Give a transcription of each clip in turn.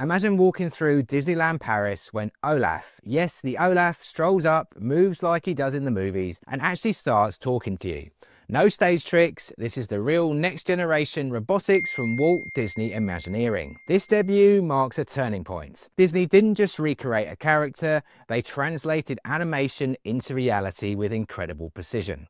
Imagine walking through Disneyland Paris when Olaf, yes, the Olaf, strolls up, moves like he does in the movies, and actually starts talking to you. No stage tricks, this is the real next generation robotics from Walt Disney Imagineering. This debut marks a turning point. Disney didn't just recreate a character, they translated animation into reality with incredible precision.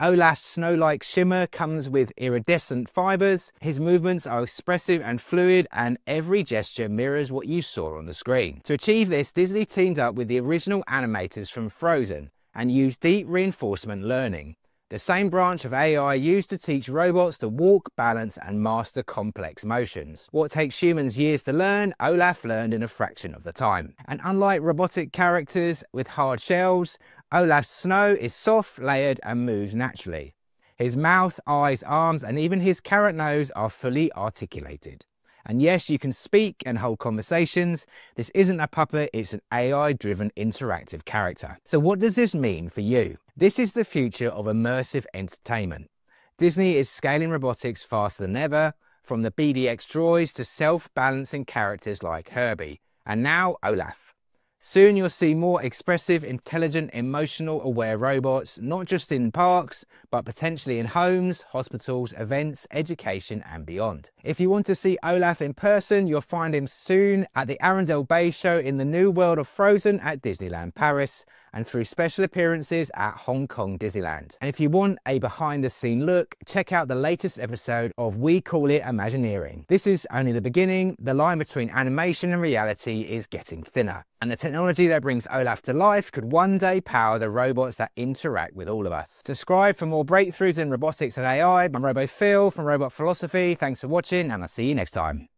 Olaf's snow-like shimmer comes with iridescent fibres, his movements are expressive and fluid, and every gesture mirrors what you saw on the screen. To achieve this, Disney teamed up with the original animators from Frozen and used deep reinforcement learning, the same branch of AI used to teach robots to walk, balance and master complex motions. What takes humans years to learn, Olaf learned in a fraction of the time. And unlike robotic characters with hard shells, Olaf's snow is soft, layered and moves naturally. His mouth, eyes, arms and even his carrot nose are fully articulated. And yes, you can speak and hold conversations. This isn't a puppet, it's an AI-driven interactive character. So what does this mean for you? This is the future of immersive entertainment. Disney is scaling robotics faster than ever, from the BDX droids to self-balancing characters like Herbie, and now Olaf. Soon you'll see more expressive, intelligent, emotional, aware robots, not just in parks, but potentially in homes, hospitals, events, education and beyond. If you want to see Olaf in person, you'll find him soon at the Arendelle Bay show in the new world of Frozen at Disneyland Paris and through special appearances at Hong Kong Disneyland. And if you want a behind the scene look, check out the latest episode of We Call It Imagineering. This is only the beginning. The line between animation and reality is getting thinner. And the technology that brings Olaf to life could one day power the robots that interact with all of us. Subscribe for more breakthroughs in robotics and AI. I'm Robo Phil from Robot Philosophy. Thanks for watching and I'll see you next time.